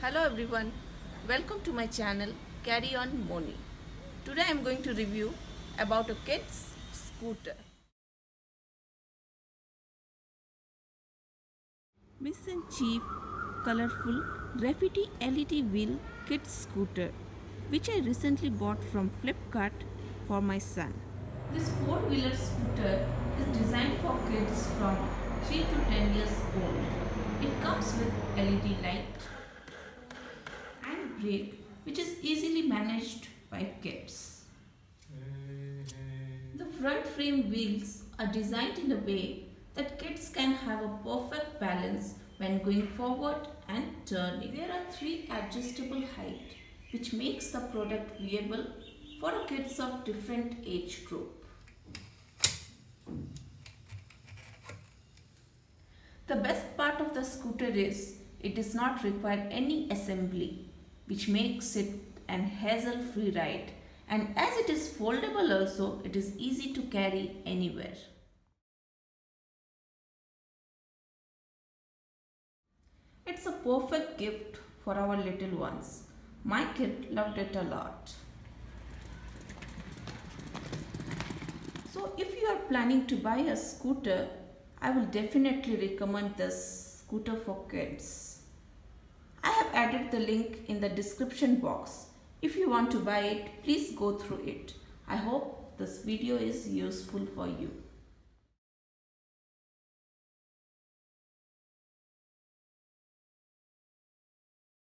Hello everyone, welcome to my channel CarryOn Moni. Today I am going to review about a kid's scooter. Miss Chief colorful graffiti LED wheel kids scooter which I recently bought from Flipkart for my son. This four-wheeler scooter is designed for kids from 3 to 10 years old. It comes with LED light which is easily managed by kids. The front frame wheels are designed in a way that kids can have a perfect balance when going forward and turning. There are three adjustable height which makes the product viable for kids of different age group. The best part of the scooter is it does not require any assembly which makes it an hassle free ride and as it is foldable also it is easy to carry anywhere. It's a perfect gift for our little ones. My kid loved it a lot. So if you are planning to buy a scooter, I will definitely recommend this scooter for kids. I have added the link in the description box. If you want to buy it, please go through it. I hope this video is useful for you.